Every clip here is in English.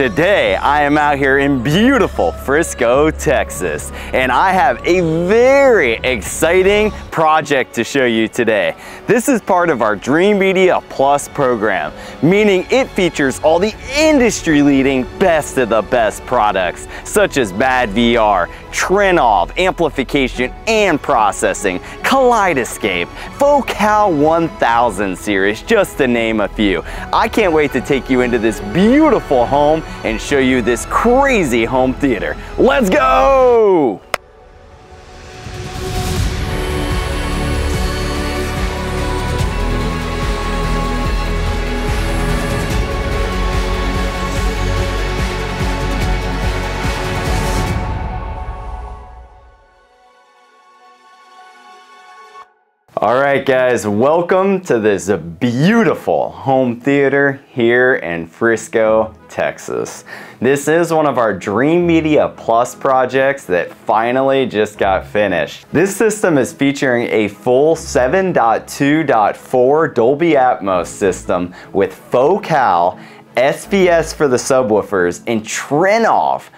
Today, I am out here in beautiful Frisco, Texas, and I have a very exciting project to show you today. This is part of our Dreamedia Plus program, meaning it features all the industry-leading best of the best products, such as madVR, Trinnov, amplification and processing, Kaleidescape, Focal 1000 series, just to name a few. I can't wait to take you into this beautiful home and show you this crazy home theater. Let's go! All right, guys, welcome to this beautiful home theater here in Frisco, Texas. This is one of our Dreamedia Plus projects that finally just got finished. This system is featuring a full 7.2.4 Dolby Atmos system with Focal, SVS for the subwoofers, and Trinnov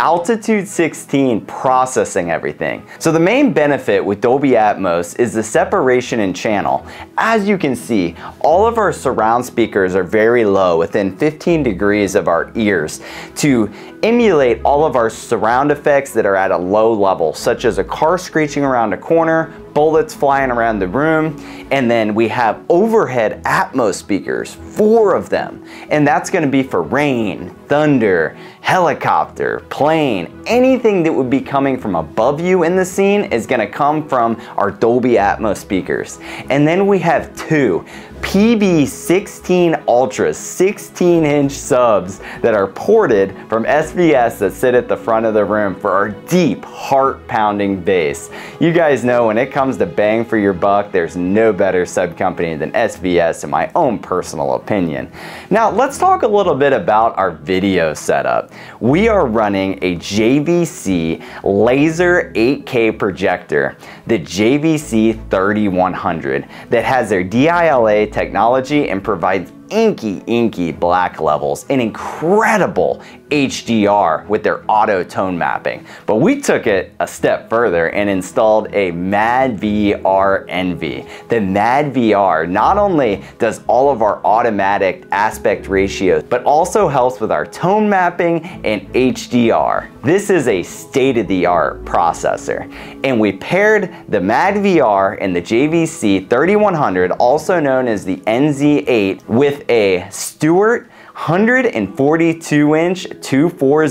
Altitude 16 processing everything. So the main benefit with Dolby Atmos is the separation in channel. As you can see, all of our surround speakers are very low, within 15 degrees of our ears, to emulate all of our surround effects that are at a low level, such as a car screeching around a corner, bullets flying around the room, and then we have overhead Atmos speakers, four of them, and that's gonna be for rain, thunder, helicopter, plane, anything that would be coming from above you in the scene is gonna come from our Dolby Atmos speakers. And then we have two PB16 Ultra 16 inch subs that are ported from SVS that sit at the front of the room for our deep heart pounding bass. You guys know when it comes to bang for your buck, there's no better sub company than SVS in my own personal opinion. Now let's talk a little bit about our video setup. We are running a JVC laser 8K projector, the JVC 3100 that has their DILA technology and provides inky, inky black levels and incredible HDR with their auto tone mapping. But we took it a step further and installed a madVR Envy. The madVR not only does all of our automatic aspect ratios, but also helps with our tone mapping and HDR. This is a state-of-the-art processor. And we paired the madVR and the JVC 3100, also known as the NZ8, with a Stewart 142 inch 240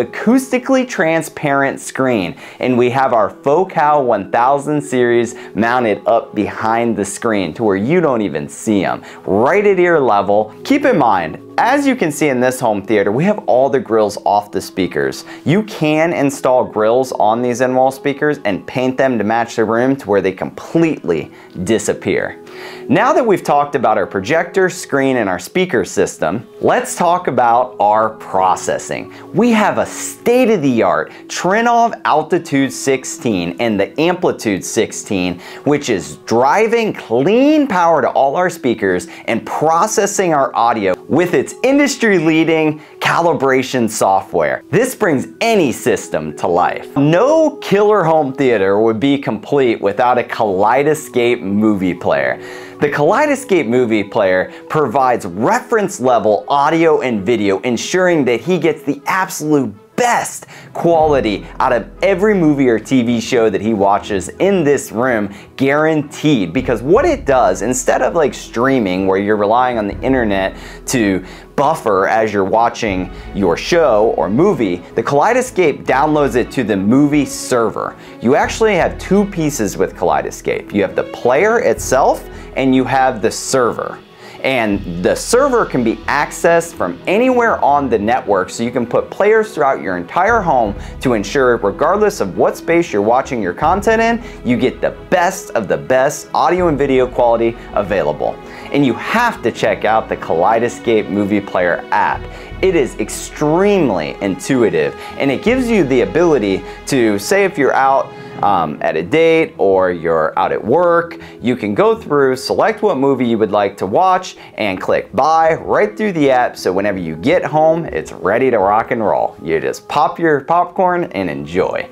acoustically transparent screen and we have our Focal 1000 series mounted up behind the screen to where you don't even see them right at ear level keep in mind as you can see in this home theater, we have all the grills off the speakers. You can install grills on these in-wall speakers and paint them to match the room to where they completely disappear. Now that we've talked about our projector, screen, and our speaker system, let's talk about our processing. We have a state-of-the-art Trinnov Altitude 16 and the Amplitude 16, which is driving clean power to all our speakers and processing our audio with its industry-leading calibration software. This brings any system to life. No killer home theater would be complete without a Kaleidescape movie player. The Kaleidescape movie player provides reference level audio and video, ensuring that he gets the absolute best quality out of every movie or TV show that he watches in this room, guaranteed. Because what it does, instead of like streaming where you're relying on the internet to buffer as you're watching your show or movie, the Kaleidescape downloads it to the movie server. You actually have two pieces with Kaleidescape. You have the player itself and you have the server and the server can be accessed from anywhere on the network so you can put players throughout your entire home to ensure regardless of what space you're watching your content in, you get the best of the best audio and video quality available. And you have to check out the Kaleidescape Movie Player app. It is extremely intuitive and it gives you the ability to say if you're out um, at a date or you're out at work, you can go through, select what movie you would like to watch, and click buy right through the app so whenever you get home, it's ready to rock and roll. You just pop your popcorn and enjoy.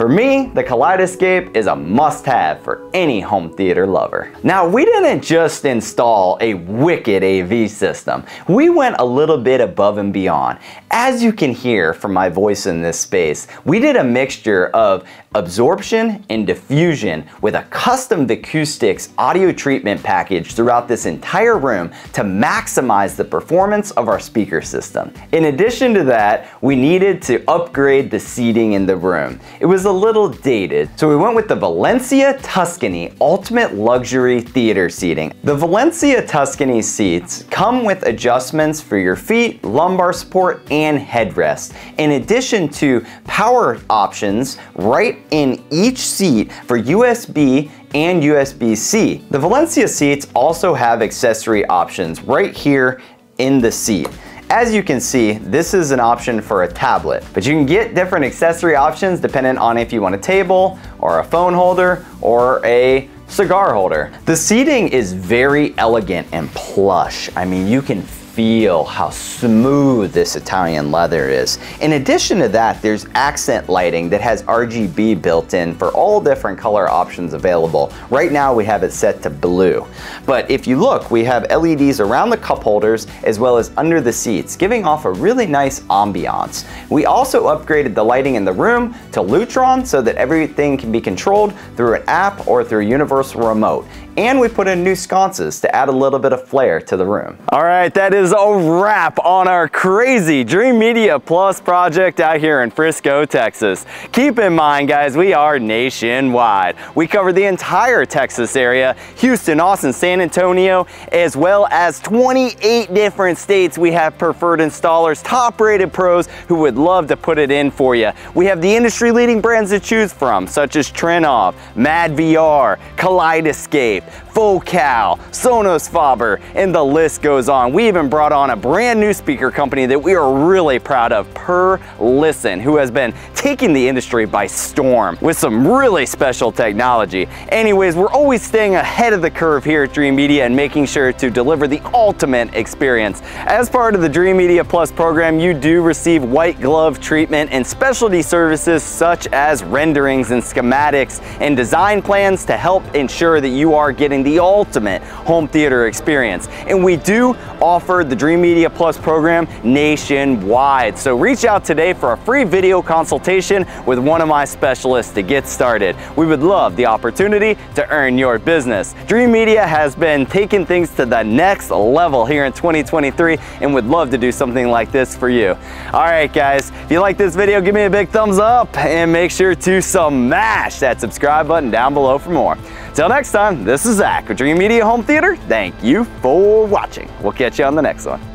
For me, the Kaleidescape is a must-have for any home theater lover. Now, we didn't just install a wicked AV system. We went a little bit above and beyond. As you can hear from my voice in this space, we did a mixture of absorption and diffusion with a custom Vicoustics audio treatment package throughout this entire room to maximize the performance of our speaker system. In addition to that, we needed to upgrade the seating in the room. It was a little dated, so we went with the Valencia Tuscany Ultimate Luxury Theater Seating. The Valencia Tuscany seats come with adjustments for your feet, lumbar support, and headrest, in addition to power options right in each seat for USB and USB-C. The Valencia seats also have accessory options right here in the seat. As you can see, this is an option for a tablet, but you can get different accessory options depending on if you want a table or a phone holder or a cigar holder. The seating is very elegant and plush. I mean, you can feel how smooth this Italian leather is. In addition to that, there's accent lighting that has RGB built in for all different color options available. Right now we have it set to blue. But if you look, we have LEDs around the cup holders as well as under the seats, giving off a really nice ambiance. We also upgraded the lighting in the room to Lutron so that everything can be controlled through an app or through a universal remote. And we put in new sconces to add a little bit of flair to the room. All right, that is a wrap on our crazy Dreamedia Plus project out here in Frisco, Texas. Keep in mind, guys, we are nationwide. We cover the entire Texas area, Houston, Austin, San Antonio, as well as 28 different states. We have preferred installers, top rated pros who would love to put it in for you. We have the industry leading brands to choose from, such as Trinnov, MadVR, Kaleidescape, Focal, Sonus Faber, and the list goes on. We even brought on a brand new speaker company that we are really proud of, Per Listen, who has been taking the industry by storm with some really special technology. Anyways, we're always staying ahead of the curve here at Dreamedia and making sure to deliver the ultimate experience. As part of the Dreamedia Plus program, you do receive white glove treatment and specialty services such as renderings and schematics and design plans to help ensure that you are getting the ultimate home theater experience. And we do offer the Dreamedia Plus program nationwide. So reach out today for a free video consultation with one of my specialists to get started. We would love the opportunity to earn your business. Dreamedia has been taking things to the next level here in 2023 and would love to do something like this for you. All right, guys, if you like this video, give me a big thumbs up and make sure to smash that subscribe button down below for more. Till next time, this is Zach with Dreamedia Home Theater. Thank you for watching. We'll catch you on the next one.